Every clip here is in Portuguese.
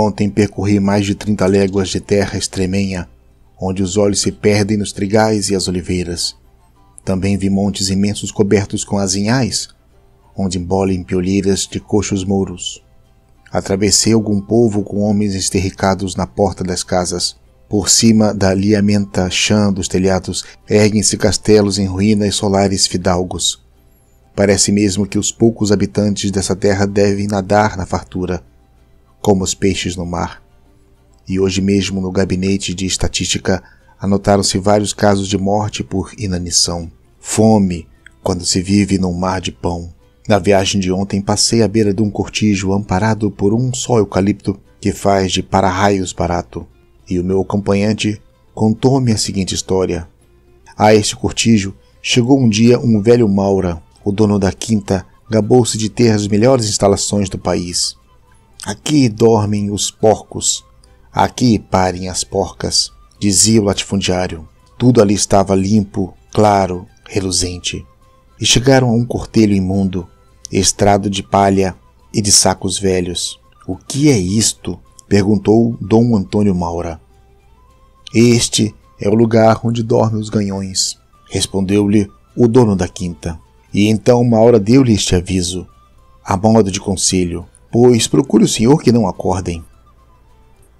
Ontem percorri mais de trinta léguas de terra extremenha, onde os olhos se perdem nos trigais e as oliveiras. Também vi montes imensos cobertos com azinhais, onde embolem piolheiras de coxos mouros. Atravessei algum povo com homens esterricados na porta das casas. Por cima da liamenta chã dos telhados erguem-se castelos em ruínas solares fidalgos. Parece mesmo que os poucos habitantes dessa terra devem nadar na fartura como os peixes no mar. E hoje mesmo no gabinete de estatística anotaram-se vários casos de morte por inanição, fome, quando se vive num mar de pão. Na viagem de ontem passei à beira de um cortijo amparado por um só eucalipto que faz de para-raios barato, e o meu acompanhante contou-me a seguinte história. A este cortijo chegou um dia um velho Maura, o dono da quinta, gabou-se de ter as melhores instalações do país. Aqui dormem os porcos, aqui parem as porcas, dizia o latifundiário. Tudo ali estava limpo, claro, reluzente. E chegaram a um cortelho imundo, estrado de palha e de sacos velhos. O que é isto? perguntou Dom Antônio Maura. Este é o lugar onde dormem os ganhões, respondeu-lhe o dono da quinta. E então Maura deu-lhe este aviso, a modo de conselho pois procure o senhor que não acordem.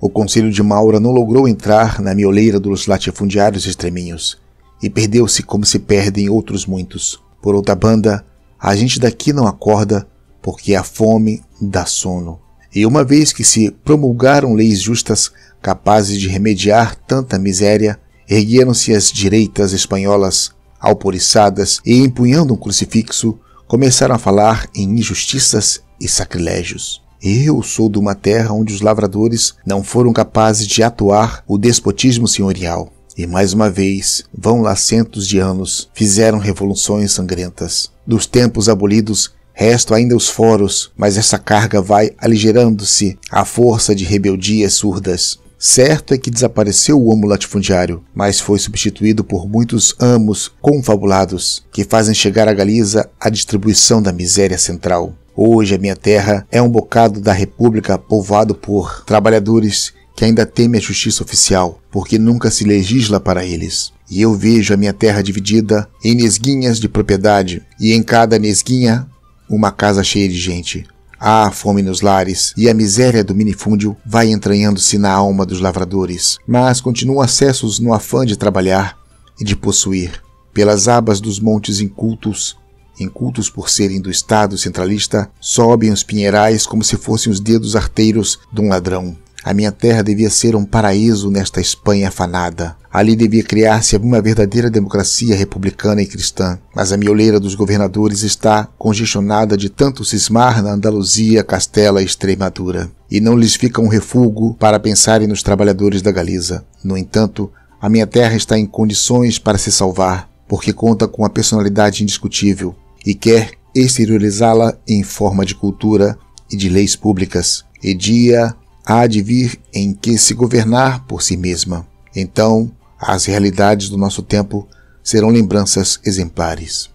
O conselho de Maura não logrou entrar na mioleira dos latifundiários extreminhos, e perdeu-se como se perdem outros muitos. Por outra banda, a gente daqui não acorda porque a fome dá sono. E uma vez que se promulgaram leis justas capazes de remediar tanta miséria, ergueram-se as direitas espanholas, alporiçadas e empunhando um crucifixo, começaram a falar em injustiças e sacrilégios. Eu sou de uma terra onde os lavradores não foram capazes de atuar o despotismo senhorial. E mais uma vez, vão lá centos de anos, fizeram revoluções sangrentas. Dos tempos abolidos, restam ainda os foros, mas essa carga vai aligerando-se à força de rebeldias surdas. Certo é que desapareceu o amo latifundiário, mas foi substituído por muitos amos confabulados que fazem chegar à Galiza a distribuição da miséria central. Hoje a minha terra é um bocado da república povoado por trabalhadores que ainda temem a justiça oficial, porque nunca se legisla para eles. E eu vejo a minha terra dividida em nesguinhas de propriedade, e em cada nesguinha uma casa cheia de gente. Há fome nos lares, e a miséria do minifúndio vai entranhando-se na alma dos lavradores, mas continuam acessos no afã de trabalhar e de possuir. Pelas abas dos montes incultos, incultos por serem do Estado centralista, sobem os pinheirais como se fossem os dedos arteiros de um ladrão. A minha terra devia ser um paraíso nesta Espanha afanada. Ali devia criar-se uma verdadeira democracia republicana e cristã. Mas a mioleira dos governadores está congestionada de tanto cismar na Andaluzia, Castela e Extremadura. E não lhes fica um refúgio para pensarem nos trabalhadores da Galiza. No entanto, a minha terra está em condições para se salvar, porque conta com uma personalidade indiscutível, e quer exteriorizá-la em forma de cultura e de leis públicas, e dia há de vir em que se governar por si mesma. Então, as realidades do nosso tempo serão lembranças exemplares.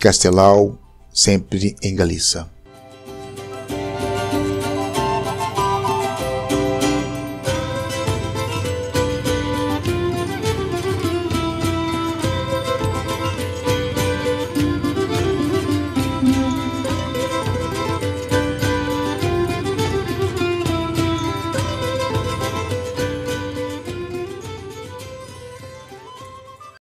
Castelau, sempre em Galiza.